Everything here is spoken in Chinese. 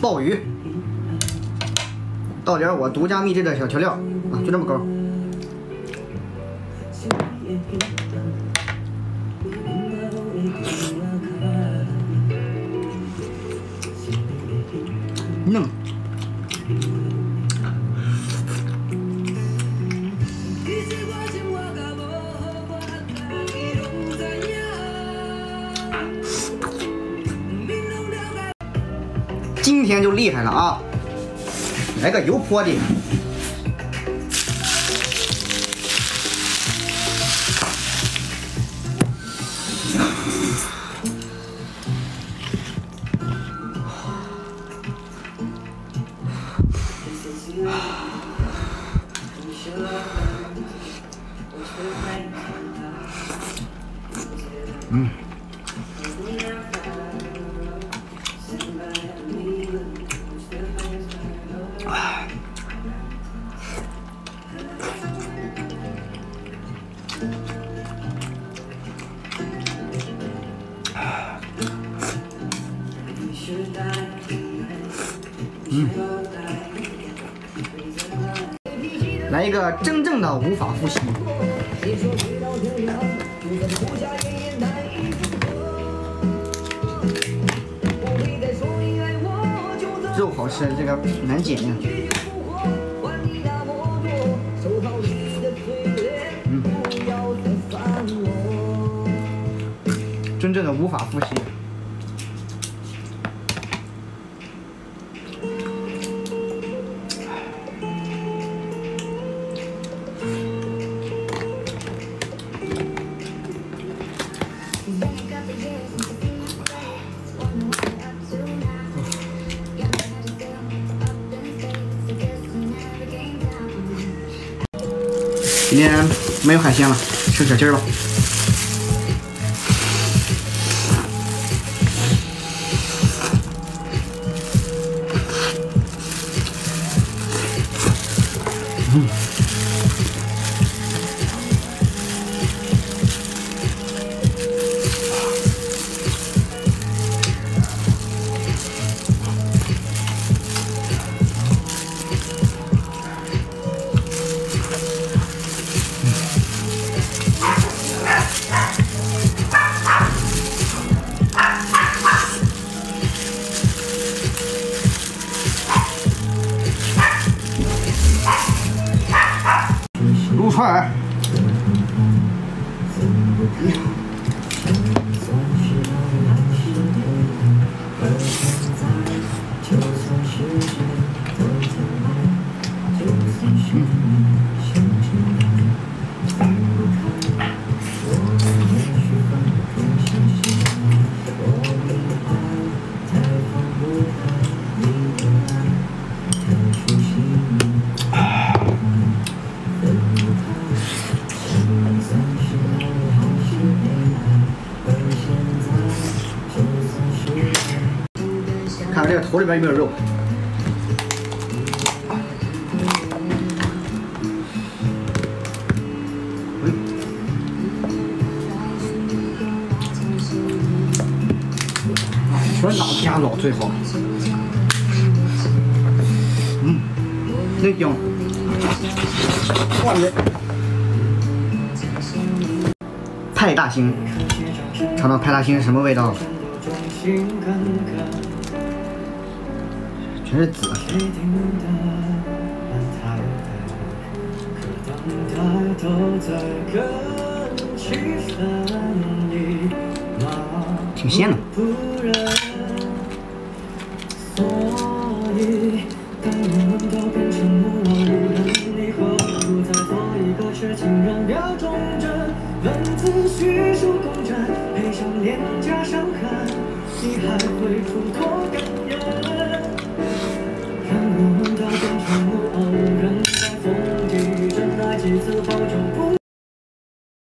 鲍鱼，倒点我独家秘制的小调料啊，就这么高。今天就厉害了啊！来个油泼的。嗯。嗯，来一个真正的无法呼吸。肉好吃，这个难减呀。嗯，真正的无法呼吸。今天没有海鲜了，吃小鸡儿吧。嗯。快看看这个头里边有没有肉，说老家老最好，嗯，真香，哇嘞！派大星，尝尝派大星是什么味道？全是籽。挺鲜的。文字叙述配上廉价伤痕，你还会